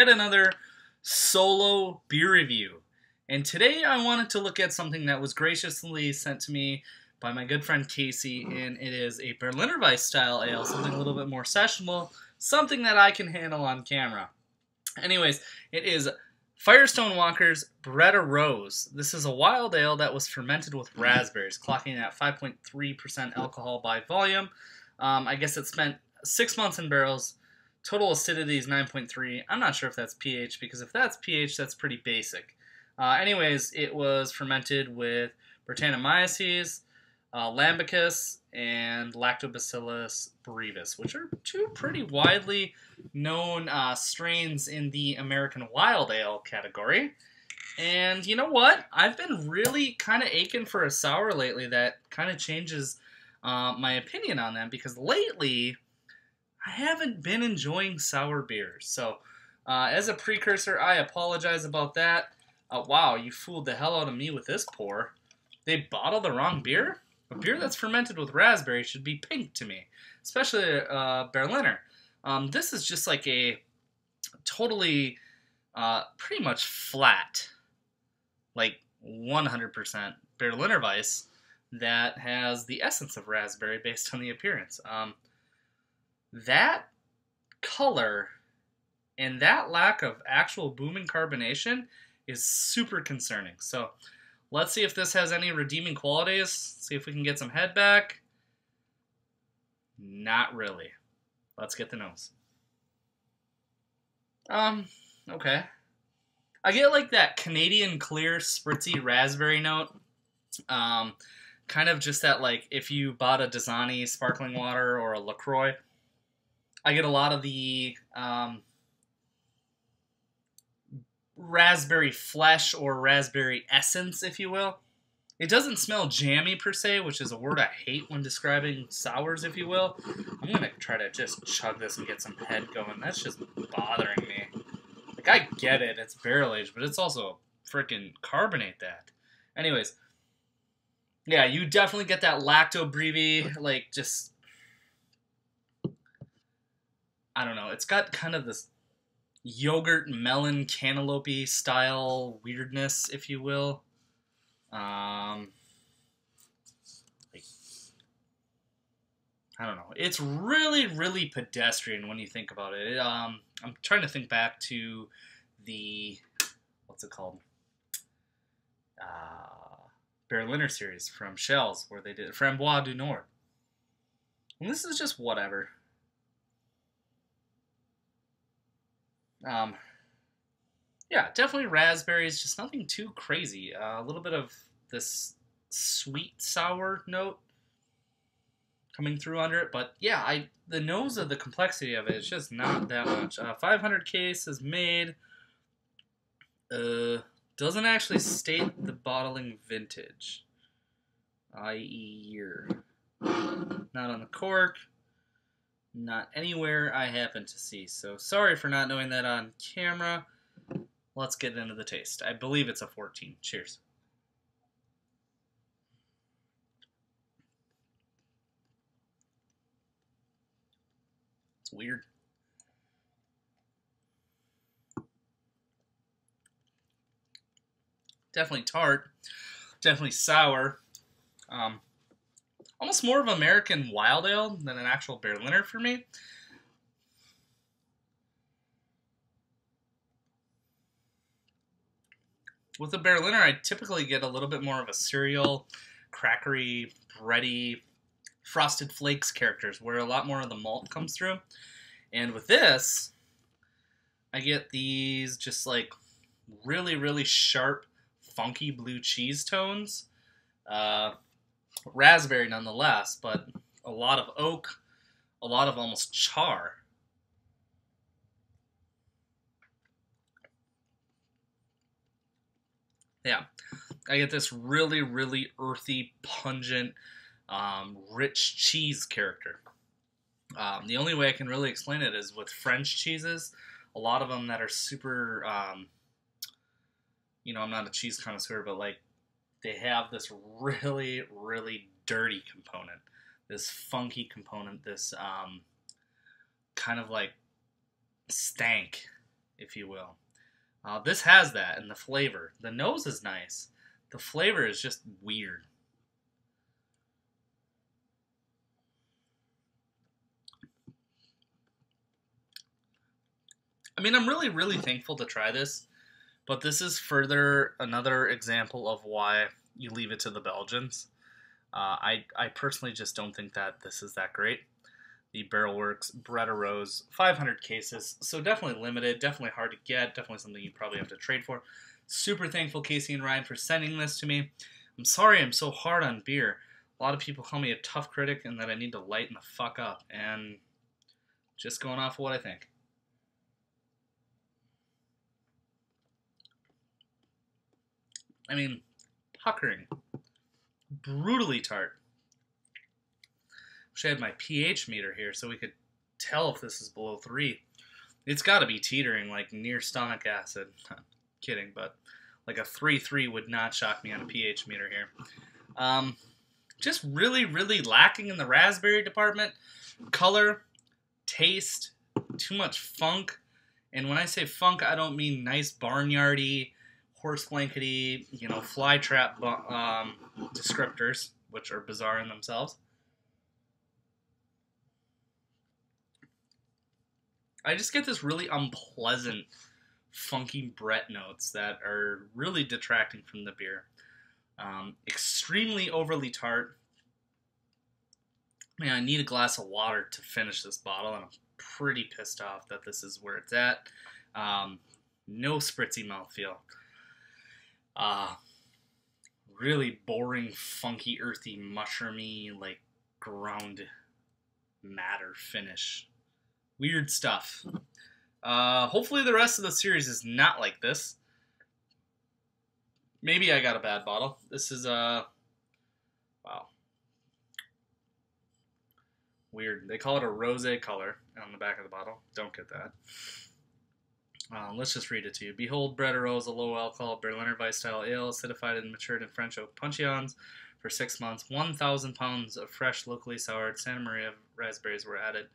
yet another solo beer review. And today I wanted to look at something that was graciously sent to me by my good friend Kasey, and it is a Berliner Weiss style ale, something a little bit more sessionable, something that I can handle on camera. Anyways, it is Firestone Walker's Bretta Rose. This is a wild ale that was fermented with raspberries, clocking at 5.3% alcohol by volume. Um, I guess it spent six months in barrels. Total acidity is 9.3. I'm not sure if that's pH because if that's pH, that's pretty basic. Uh, anyways, it was fermented with Brettanomyces, uh, Lambicus, and Lactobacillus brevis, which are two pretty widely known uh, strains in the American wild ale category. And you know what? I've been really kind of aching for a sour lately that kind of changes uh, my opinion on them because lately I haven't been enjoying sour beers. So, uh, as a precursor, I apologize about that. Uh, wow, you fooled the hell out of me with this pour. They bottled the wrong beer? A beer that's fermented with raspberry should be pink to me, especially uh, Berliner. Um, this is just like a totally, uh, pretty much flat, like 100% Berliner Weiss that has the essence of raspberry based on the appearance. Um, that color and that lack of actual booming carbonation is super concerning. So let's see if this has any redeeming qualities. See if we can get some head back. Not really. Let's get the nose. Um, okay. I get like that Canadian clear spritzy raspberry note. Um, kind of just that like if you bought a Dasani sparkling water or a LaCroix. I get a lot of the um, raspberry flesh or raspberry essence, if you will. It doesn't smell jammy per se, which is a word I hate when describing sours, if you will. I'm gonna try to just chug this and get some head going. That's just bothering me. Like I get it, it's barrel aged, but it's also freaking carbonate that. Anyways, yeah, you definitely get that lacto brevi, like just I don't know. It's got kind of this yogurt melon cantaloupe style weirdness, if you will. Um, like, I don't know. It's really, really pedestrian when you think about it. it. Um, I'm trying to think back to the what's it called? Uh, Berliner series from Schell's, where they did Framboise du Nord. And this is just whatever. Um, yeah, definitely raspberries, just nothing too crazy. Uh, a little bit of this sweet sour note coming through under it, but yeah, I the nose of the complexity of it is just not that much. Uh, 500 case is made. Uh, doesn't actually state the bottling vintage, i.e. year. Not on the cork. Not anywhere I happen to see. So sorry for not knowing that on camera. Let's get into the taste. I believe it's a 14. Cheers. It's weird. Definitely tart. Definitely sour. Um, almost more of American wild ale than an actual Berliner for me. With a Berliner, I typically get a little bit more of a cereal, crackery, bready, frosted flakes characters, where a lot more of the malt comes through. And with this, I get these just like really, really sharp, funky blue cheese tones. Uh, raspberry nonetheless, but a lot of oak, a lot of almost char. Yeah, I get this really, really earthy, pungent, um, rich cheese character. Um, the only way I can really explain it is with French cheeses. A lot of them that are super, um, you know, I'm not a cheese connoisseur, but like they have this really, really dirty component, this funky component, this um, kind of like stank, if you will. Uh, this has that and the flavor. The nose is nice. The flavor is just weird. I mean, I'm really, really thankful to try this, but this is further another example of why you leave it to the Belgians. Uh, I, I personally just don't think that this is that great. The Barrel Works Bretta Rose, 500 cases, so definitely limited, definitely hard to get, definitely something you probably have to trade for. Super thankful, Kasey and Ryan, for sending this to me. I'm sorry I'm so hard on beer. A lot of people call me a tough critic and that I need to lighten the fuck up, and just going off of what I think. I mean, puckering. Brutally tart. Wish I had my pH meter here so we could tell if this is below 3. It's got to be teetering, like near stomach acid. kidding, but like a 3 3 would not shock me on a pH meter here. Um, just really, really lacking in the raspberry department. Color, taste, too much funk. And when I say funk, I don't mean nice barnyardy horse blankety, you know, fly trap um, descriptors, which are bizarre in themselves. I just get this really unpleasant, funky Brett notes that are really detracting from the beer. Um, extremely overly tart. Man, I need a glass of water to finish this bottle, and I'm pretty pissed off that this is where it's at. Um, no spritzy mouthfeel. Uh, really boring, funky, earthy, mushroomy, like ground matter finish. Weird stuff. Uh, hopefully, the rest of the series is not like this. Maybe I got a bad bottle. This is uh, wow, weird. They call it a rose color on the back of the bottle. Don't get that. Uh, let's just read it to you. Behold, Bretta Rose, a low alcohol Berliner Weiss style ale, acidified and matured in French oak puncheons for six months. 1,000 pounds of fresh, locally soured Santa Maria raspberries were added,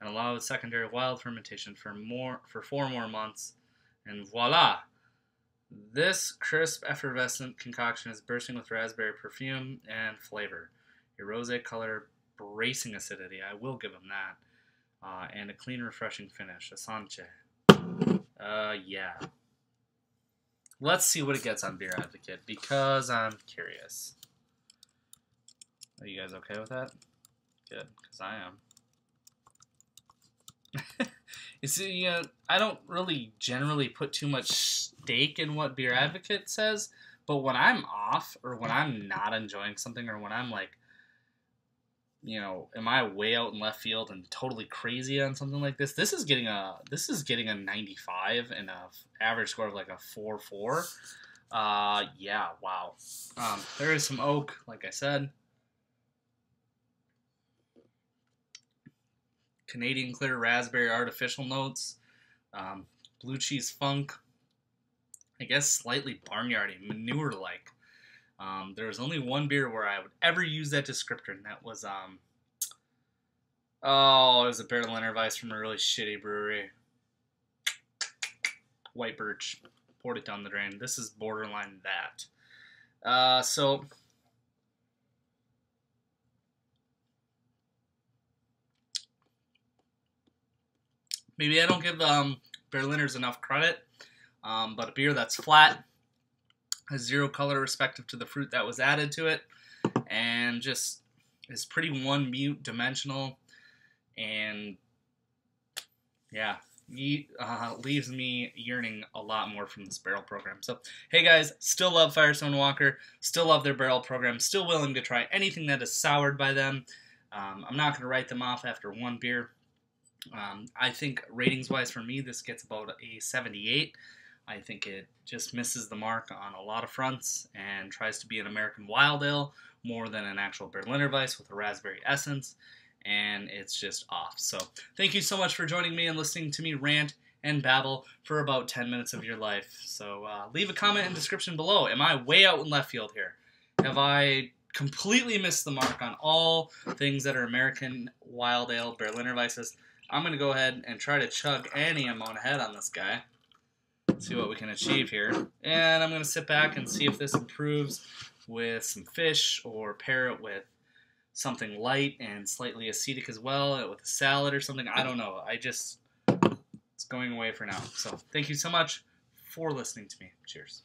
and allowed secondary wild fermentation for more for four more months. And voila! This crisp, effervescent concoction is bursting with raspberry perfume and flavor. A rose color, bracing acidity. I will give them that. Uh, and a clean, refreshing finish. A Asante. Uh, yeah. Let's see what it gets on Beer Advocate because I'm curious. Are you guys okay with that? Good, because I am. you see, you know, I don't really generally put too much stake in what Beer Advocate says, but when I'm off or when I'm not enjoying something or when I'm like you know, am I way out in left field and totally crazy on something like this? This is getting a this is getting a 95 and a average score of like a 4 4. Uh, yeah, wow. Um, there is some oak, like I said. Canadian clear raspberry artificial notes. Um, blue cheese funk. I guess slightly barnyardy, manure like. Um, there was only one beer where I would ever use that descriptor, and that was um. Oh, it was a Berliner Weiss from a really shitty brewery. White Birch. Poured it down the drain. This is borderline that. Uh, so. Maybe I don't give um, Berliners enough credit, um, but a beer that's flat, zero color respective to the fruit that was added to it, and just is pretty one mute dimensional, and yeah, he, uh, leaves me yearning a lot more from this barrel program. So, hey guys, still love Firestone Walker, still love their barrel program, still willing to try anything that is soured by them. Um, I'm not going to write them off after one beer. Um, I think ratings wise for me, this gets about a 78. I think it just misses the mark on a lot of fronts and tries to be an American wild ale more than an actual Berliner Weiss with a raspberry essence, and it's just off. So, thank you so much for joining me and listening to me rant and babble for about 10 minutes of your life. So, uh, leave a comment in the description below. Am I way out in left field here? Have I completely missed the mark on all things that are American wild ale Berliner Weisses? I'm going to go ahead and try to chug any amount ahead on this guy. See what we can achieve here. And I'm going to sit back and see if this improves with some fish or pair it with something light and slightly acetic as well, uh, with a salad or something. I don't know. I just, it's going away for now. So thank you so much for listening to me. Cheers.